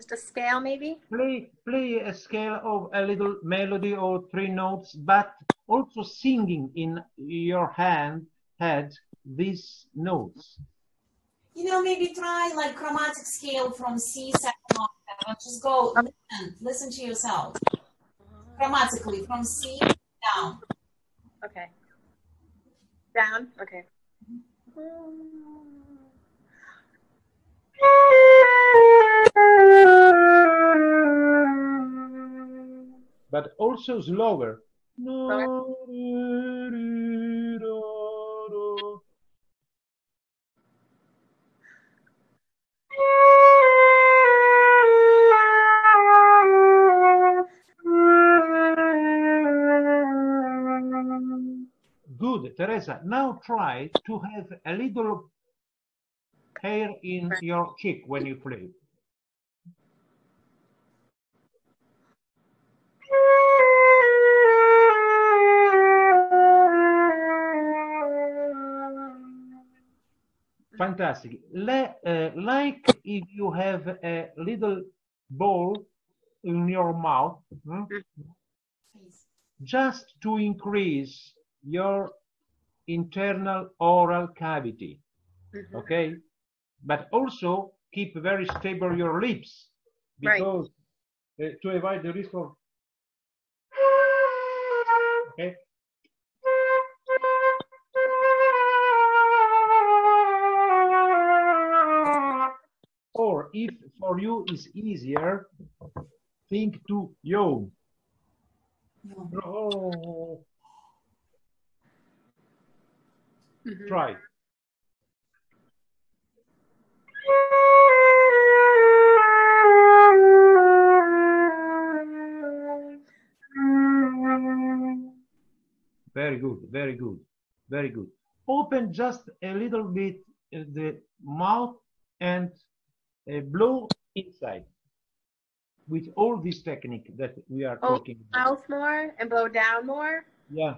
just a scale maybe? Play, play a scale of a little melody or three notes, but also singing in your hand, head, these notes. You know, maybe try like chromatic scale from C second octave. Just go um, listen, listen to yourself. Chromatically from C down. Okay. Down? Okay. Mm-hmm. But also slower. Good, Teresa. Now try to have a little hair in your cheek when you play. Fantastic. Le, uh, like if you have a little ball in your mouth, hmm, just to increase your internal oral cavity. Mhm. Okay? But also keep very stable your lips Right. because uh, to avoid the risk of. Okay? If for you is easier, think to yawn. Oh, Mhm. try. Very good, very good, very good. Open just a little bit uh, the mouth and uh, blow inside with all this technique that we are Oh, talking about. Mouth more and blow down more. Yeah,